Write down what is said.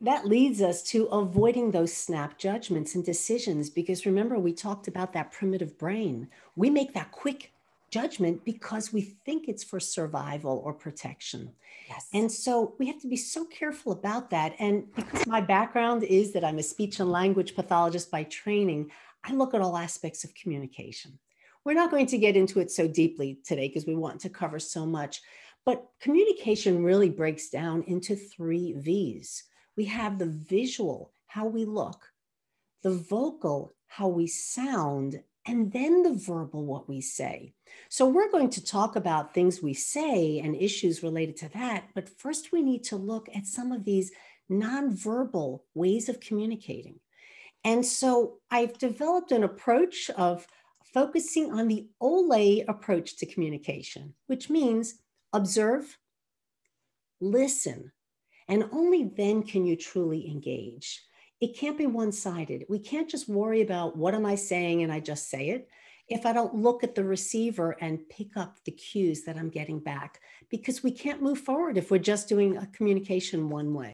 that leads us to avoiding those snap judgments and decisions because remember we talked about that primitive brain. We make that quick judgment because we think it's for survival or protection. Yes. and so we have to be so careful about that. And because my background is that i'm a speech and language pathologist by training i look at all aspects of communication. We're not going to get into it so deeply today because we want to cover so much but communication really breaks down into three v's we have the visual, how we look, the vocal, how we sound, and then the verbal, what we say. So, we're going to talk about things we say and issues related to that. But first, we need to look at some of these nonverbal ways of communicating. And so, I've developed an approach of focusing on the OLE approach to communication, which means observe, listen, and only then can you truly engage. It can't be one sided. We can't just worry about what am I saying and I just say it if I don't look at the receiver and pick up the cues that I'm getting back, because we can't move forward if we're just doing a communication one way.